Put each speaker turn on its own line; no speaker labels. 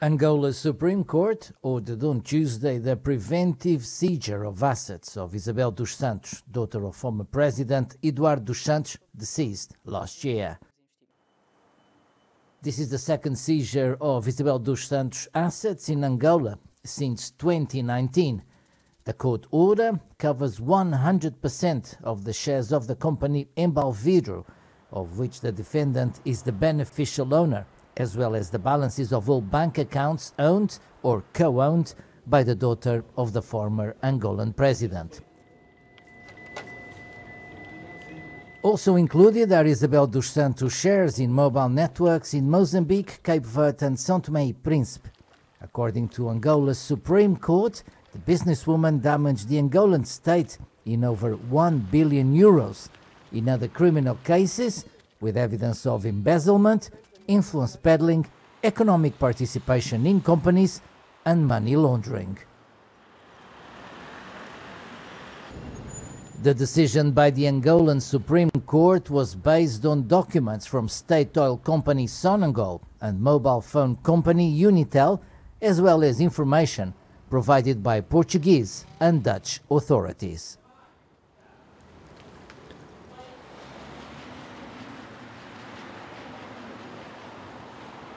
Angola's Supreme Court ordered on Tuesday the preventive seizure of assets of Isabel dos Santos, daughter of former President Eduardo dos Santos, deceased last year. This is the second seizure of Isabel dos Santos assets in Angola since 2019. The court order covers 100% of the shares of the company Embalvidro, of which the defendant is the beneficial owner, as well as the balances of all bank accounts owned or co owned by the daughter of the former Angolan president. Also included are Isabel dos Santos shares in mobile networks in Mozambique, Cape Verde, and São Tomé e Príncipe. According to Angola's Supreme Court, the businesswoman damaged the Angolan state in over 1 billion euros. In other criminal cases, with evidence of embezzlement, influence peddling, economic participation in companies, and money laundering. The decision by the Angolan Supreme Court was based on documents from state oil company Sonangol and mobile phone company Unitel, as well as information provided by Portuguese and Dutch authorities.